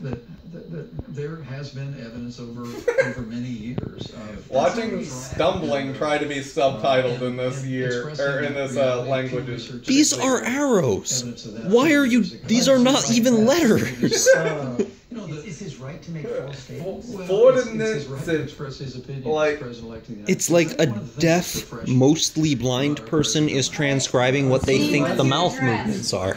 that, that, that there has been evidence over over many years of Watching Stumbling try to be subtitled in this year or in this uh, language These are arrows. Why are you? These are not even letters. It's right to make false statements. it's- like- a deaf, mostly blind person is transcribing what they think the mouth movements are.